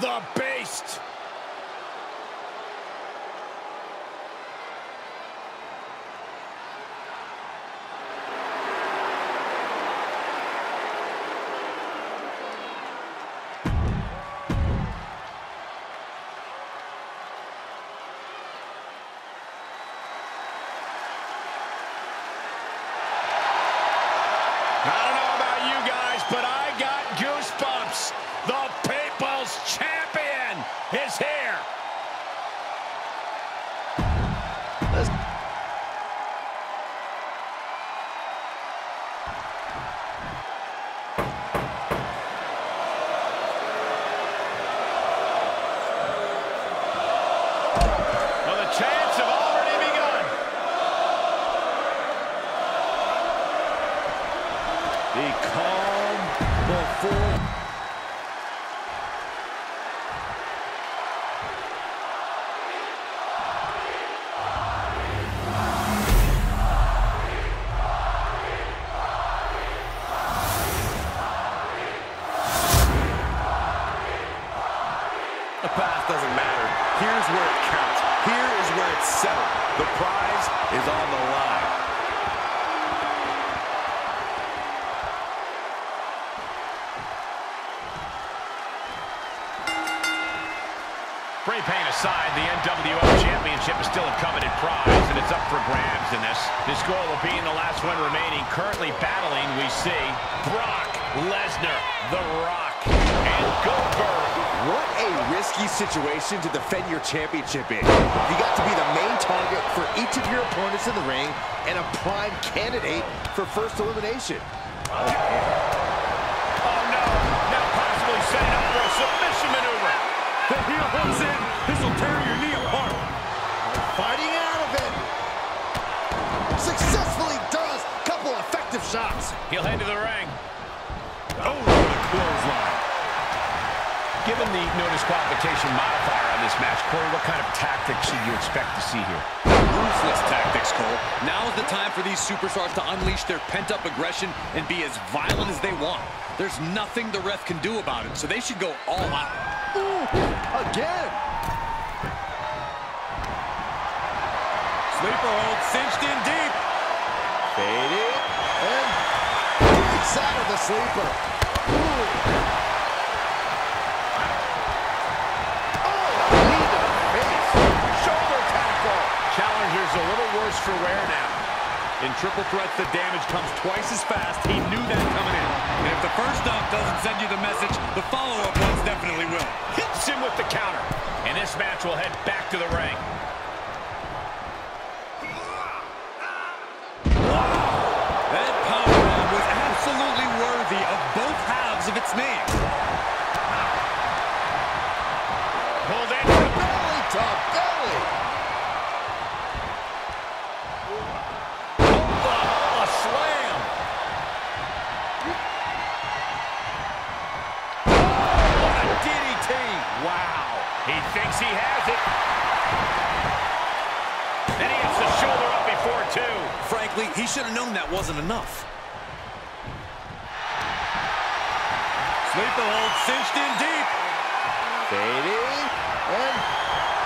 the Beast. I don't know about you guys, but I The prize is on the line. Spray paint aside, the NWO Championship is still a coveted prize, and it's up for grabs in this. This goal will be the last one remaining. Currently battling, we see Brock Lesnar, The Rock, and Goldberg. What a risky situation to defend your championship in. You got to be the main target for each of your opponents in the ring and a prime candidate for first elimination. Oh, no. Now possibly setting up for a submission maneuver. The heel hooks in. This will tear your knee apart. Fighting out of it. Successfully does. Couple effective shots. He'll head to the ring. Oh, a clothesline. Given the no disqualification modifier this match, Corey, what kind of tactics should you expect to see here? Ruthless tactics, Cole. Now is the time for these superstars to unleash their pent-up aggression and be as violent as they want. There's nothing the ref can do about it, so they should go all out. Ooh, again. Sleeper hold cinched in deep. Faded. And out of the sleeper. Ooh. Challenger's a little worse for wear now. In triple threats, the damage comes twice as fast. He knew that coming in. And if the first up doesn't send you the message, the follow-up ones definitely will. Hits him with the counter. And this match will head back to the ring. He should have known that wasn't enough. Sleeper hold cinched in deep. Fading. And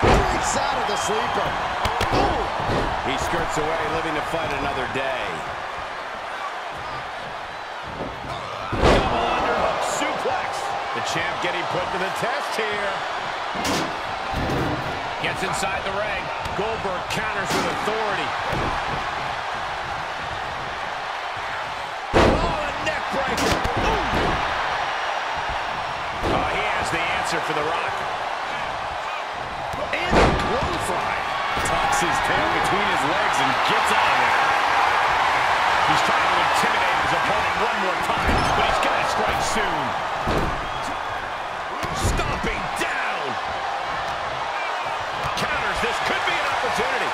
breaks out of the sleeper. Ooh. He skirts away, living to fight another day. Double underhook suplex. The champ getting put to the test here. Gets inside the ring. Goldberg counters with authority. Oh, a neck breaker. Ooh. Oh, he answer for The Rock. And a clothesline. Tucks his tail between his legs and gets out of there. He's trying to intimidate his opponent one more time, but he's got to strike soon. Stomping down. Counters. This could be an opportunity.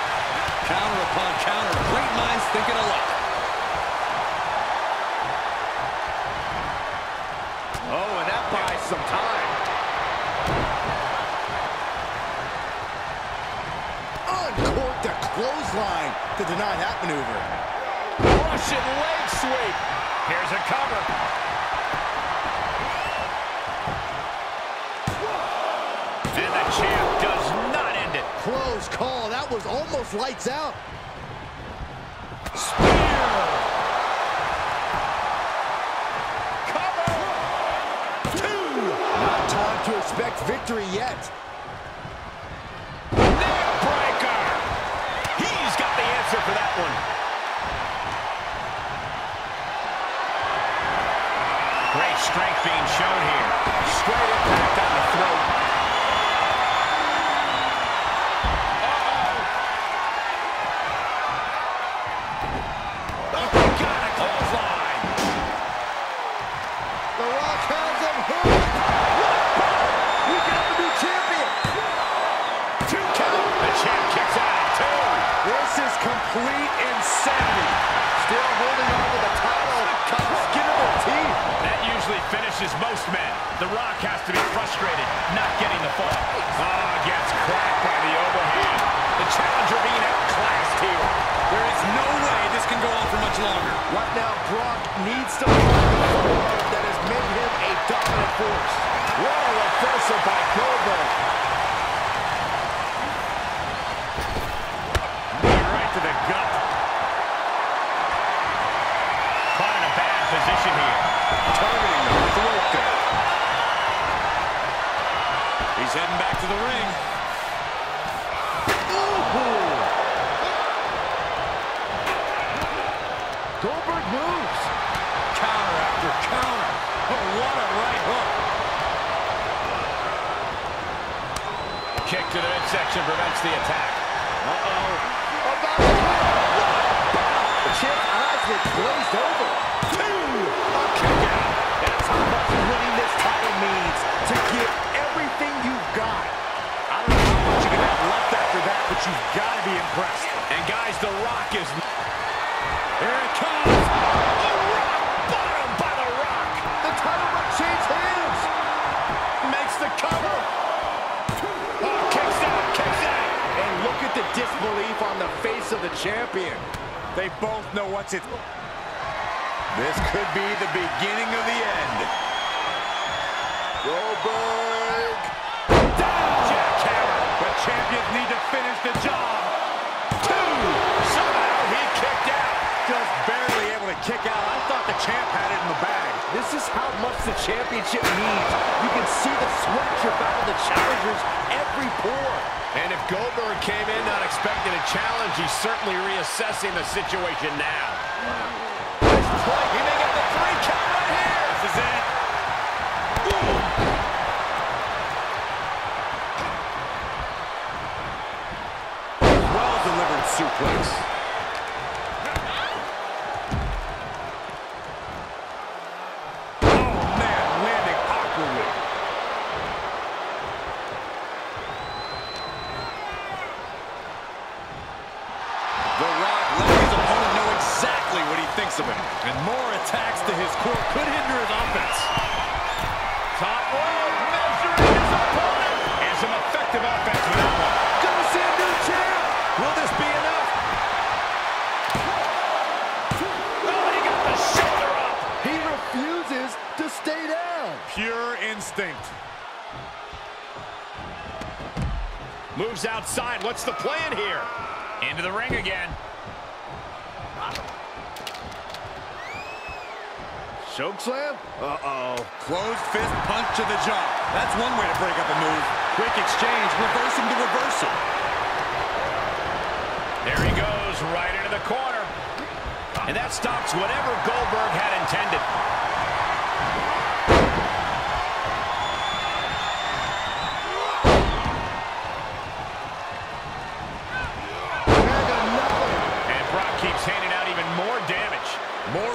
Counter upon counter. Great minds thinking alike. Oh, and that buys some time. Uncorked a clothesline to deny that maneuver. Russian leg sweep. Here's a cover. champ does not end it. Close call. That was almost lights out. Spear. Cover. Two. Not time to expect victory yet. Complete insanity. Still holding on to the title. Cut skin of their teeth. That usually finishes most men. The Rock has to be frustrated, not getting the fall. Ah, gets cracked by the overhand. The challenger being outclassed here. There is no way this can go on for much longer. Right now, Brock needs to find the that has made him a dominant force. What a reversal by Goldberg. Back to the ring. Goldberg moves. Counter after counter. Oh, what a right hook. Kick to the midsection prevents the attack. Got to be impressed. And guys, The Rock is... Here it comes. The Rock bottom by The Rock. The title might change hands. Makes the cover. Oh, kicks out, kicks out. And look at the disbelief on the face of the champion. They both know what's it. This could be the beginning of the end. Goldberg. Champions need to finish the job. Two. Somehow he kicked out. Just barely able to kick out. I thought the champ had it in the bag. This is how much the championship means. You can see the sweat drip out of the challengers every pore. And if Goldberg came in not expecting a challenge, he's certainly reassessing the situation now. Nice play. He may get the three count right here. This is it. Suplex. Oh, man, landing awkwardly. The Rock letting his opponent know exactly what he thinks of him. And more attacks to his core could hinder his offense. Top rope, Moves outside. What's the plan here? Into the ring again. Choke slam? Uh-oh. Closed fist punch to the jaw. That's one way to break up a move. Quick exchange, reversing the reversal. There he goes, right into the corner. And that stops whatever Goldberg had intended.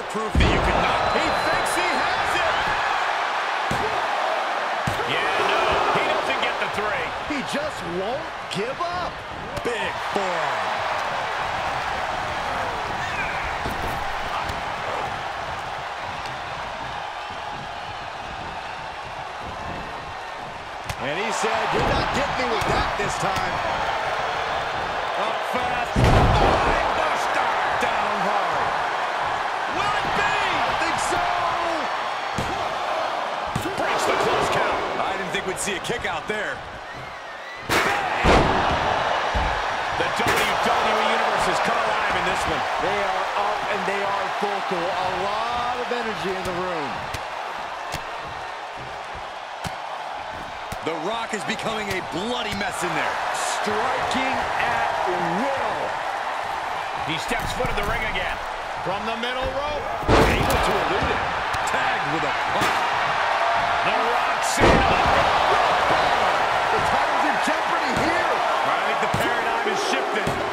Proof that you can knock. He thinks he has it. Yeah, no, he doesn't get the three. He just won't give up. Big forearm. And he said, you're not getting me with that this time. see a kick out there. The WWE Universe has come alive in this one. They are up and they are vocal. A lot of energy in the room. The Rock is becoming a bloody mess in there. Striking at will. He steps foot in the ring again. From the middle rope. Able to elude it. Tagged with a punch. The Rock sitting. The title's in jeopardy here. I think the paradigm is shifting.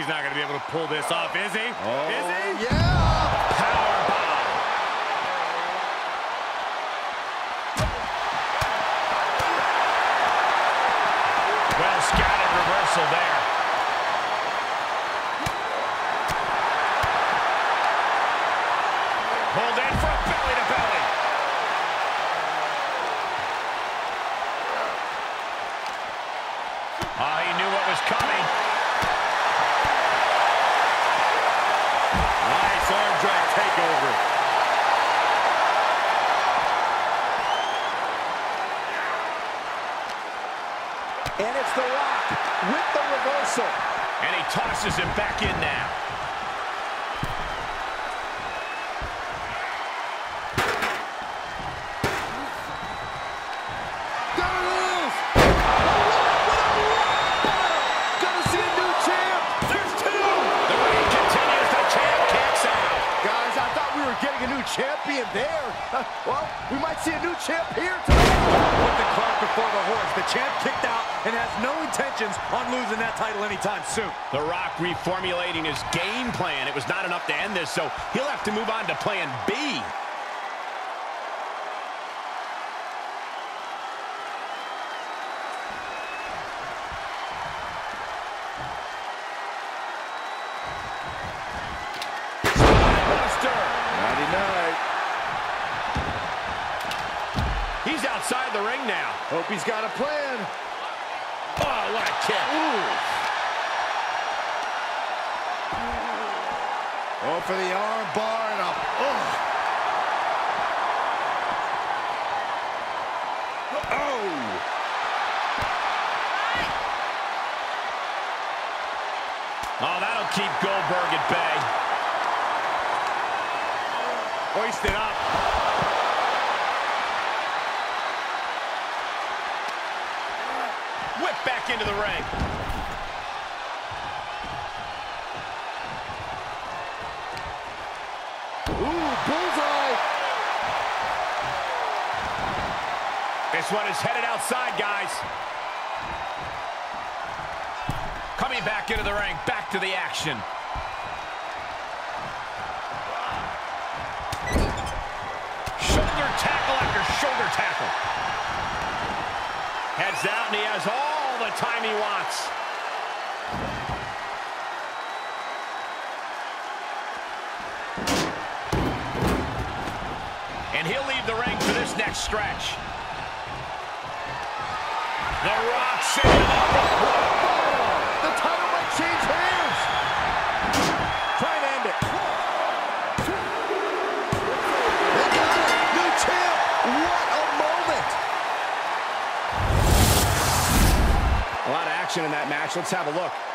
He's not going to be able to pull this off, is he? Oh, is he? yeah. Powerbomb. Well scouted reversal there. Pulled in for a belly to belly. Ah, he knew what was coming. Nice arm drag takeover. And it's The Rock with the reversal. And he tosses him back in now. There it is. Gonna see a new champ. There's two. The reign continues. The champ kicks out. Guys, I thought we were getting a new champion there. Uh, well, we might see a new champ here tonight. Put the cart before the horse. The champ and has no intentions on losing that title anytime soon. The Rock reformulating his game plan. It was not enough to end this, so he'll have to move on to plan B. Buster. Nighty night. He's outside the ring now. Hope he's got a plan. Oh, what a kick. Oh, for the arm bar and a... Oh. Oh. Oh, that'll keep Goldberg at bay. Hoisted up. Back into the ring. Ooh, bullseye. This one is headed outside, guys. Coming back into the ring, back to the action. Shoulder tackle after shoulder tackle. Heads out, and he has all the time he wants. And he'll leave the ring for this next stretch. The Rock sitting action in that match. Let's have a look.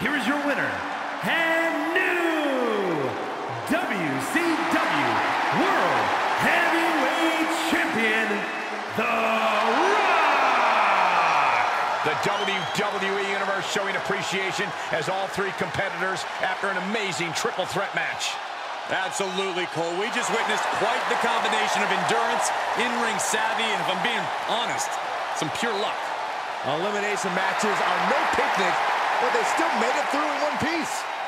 Here is your winner, and new WCW World Heavyweight Champion, The Rock! The WWE Universe showing appreciation as all three competitors after an amazing triple threat match. Absolutely, Cole. We just witnessed quite the combination of endurance, in-ring savvy, and if I'm being honest, some pure luck. Elimination matches are no picnic, but they still made it through in one piece.